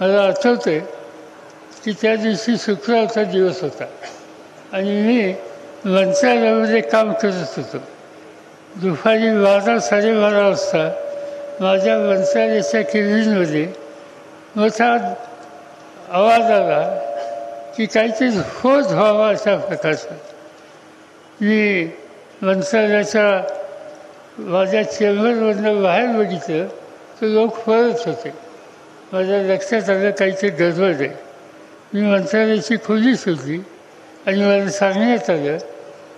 मला आठवतं आहे की त्या दिवशी शुक्रवारचा दिवस होता. आणि मी मंत्रालयामध्ये काम करत होतो. दुपारी बारा साडेबारा वाजता माझ्या मंत्रालयाच्या केबिनमध्ये मोठा आवाज आला की काहीतरी होत व्हावा अशा प्रकारचा. मी मंत्रालयाच्या माझ्या चेंबरमधनं बाहेर बघितलं तर लोक पळत होते. माझ्या लक्षात आलं काहीतरी गडबड आहे. मी मंत्रालयाची खोली शोधली आणि मला सांगण्यात आलं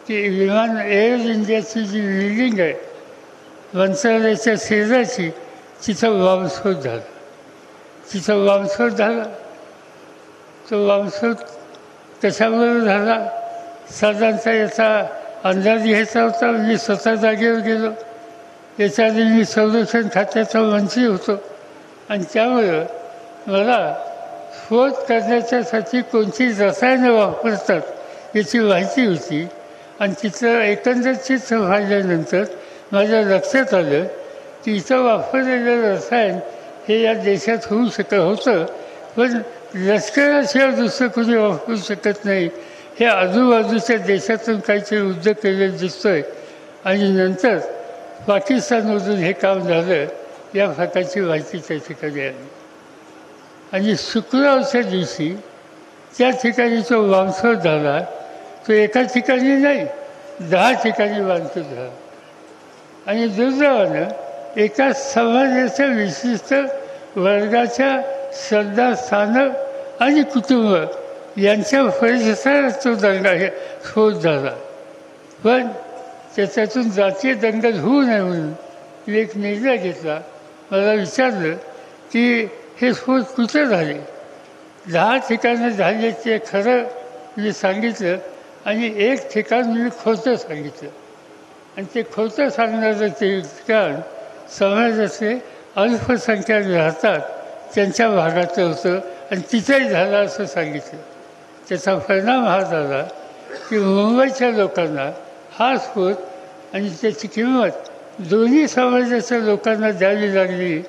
की विमान एअर इंडियाची जी बिल्डिंग आहे मंत्रालयाच्या शेजारची तिथं वामस्फोट झाला. तिथं वामस्फोट झाला. तो वामस्फोट कशामुळे झाला? साधारणतः याचा अंदाज घ्यायचा होता. मी स्वतः जागेवर गेलो. याच्या आधी मी संरक्षण खात्याचा मंत्री होतो. आणि त्यामुळं मला शोध करण्याच्यासाठी कोणती रसायनं वापरतात याची माहिती होती. आणि तिथं एकंदर चित्र पाहिल्यानंतर माझ्या लक्षात आलं की इथं वापरलेलं रसायन हे या देशात होऊ शकत होतं पण लष्कराशिवाय दुसरं कोणी वापरू शकत नाही. हे आजूबाजूच्या देशातून काहीतरी उद्योग केलेलं दिसतोय. आणि नंतर पाकिस्तानमधून हे काम झालं. या प्रकारची माहिती त्या ठिकाणी आली आणि शुक्रवारच्या दिवशी त्या ठिकाणी जो बांधफोड झाला तो एका ठिकाणी नाही दहा ठिकाणी बांधफोड झाला आणि दुर्दैवानं एका समाजाच्या विशिष्ट वर्गाच्या श्रद्धास्थानं आणि कुटुंब यांच्या परिसरात तो दंगा हे स्फोट हो झाला. पण त्याच्यातून जातीय दंगल होऊ नये म्हणून मी एक निर्णय घेतला. मला विचारलं की हे स्फोट कुठे झाले? दहा ठिकाणं झाले ते खरं मी सांगितलं आणि एक ठिकाण मी खोटं सांगितलं. आणि ते खोटं सांगणारं ते ठिकाण समाजाचे अल्पसंख्याक राहतात त्यांच्या भागाचं होतं आणि तिथेही झालं असं सांगितलं. त्याचा परिणाम हा झाला की मुंबईच्या लोकांना हा स्फोट आणि त्याची किंमत दोन्ही समाजाच्या लोकांना द्यावी लागली.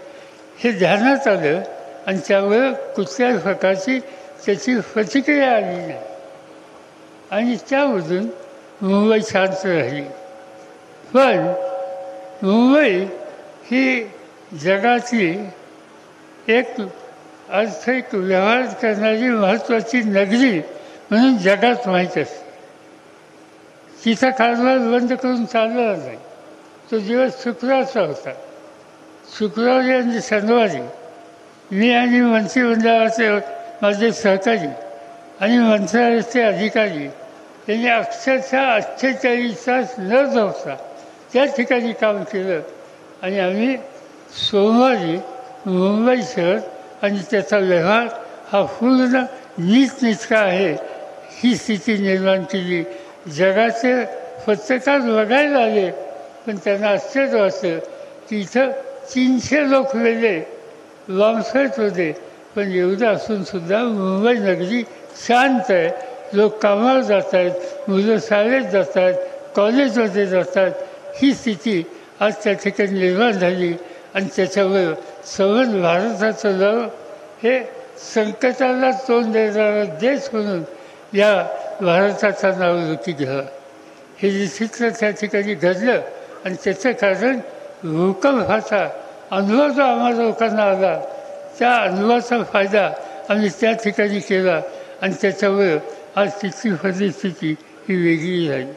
हे ध्यानात आलं आणि त्यामुळं कुठल्याही प्रकारची त्याची प्रतिक्रिया आली नाही. आणि त्यामधून मुंबई शांत राहिली. पण मुंबई ही जगातली एक आर्थिक व्यवहार करणारी महत्त्वाची नगरी म्हणून जगात माहीत असते. तिचा कारभार बंद करून चालला नाही. तो दिवस शुक्रवारचा होता. शुक्रवारी आणि शनिवारी मी आणि मंत्रिमंडळाचे माझे सहकारी आणि मंत्रालयाचे अधिकारी त्यांनी अक्षरशः अठ्ठेचाळीस तास न झोपता त्या ठिकाणी काम केलं आणि आम्ही सोमवारी मुंबई शहर आणि त्याचा व्यवहार हा पूर्ण नीटनेटका आहे ही स्थिती निर्माण केली. जगाचे पत्रकार बघायला आले पण त्यांना आश्चर्य वाटतं की इथं तीनशे लोक वेगळे लॉंगसेट होते. पण एवढं असूनसुद्धा मुंबई नगरी शांत आहे. लोक कामावर जात आहेत मुलं शाळेत जात आहेत कॉलेजमध्ये जातात. ही स्थिती आज त्या ठिकाणी निर्माण झाली आणि त्याच्यावर संबंध भारताचं नाव हे संकटाला तोंड देणारा देश म्हणून या भारताचा नाव लोकी घ्यावा हे जे चित्र त्या ठिकाणी घडलं. आणि त्याचं कारण भूकंपाचा अनुभव जो आम्हाला लोकांना आला. त्या अनुभवाचा फायदा आम्ही त्या ठिकाणी केला. आणि त्याच्यामुळं आज तिथली परिस्थिती ही वेगळी झाली.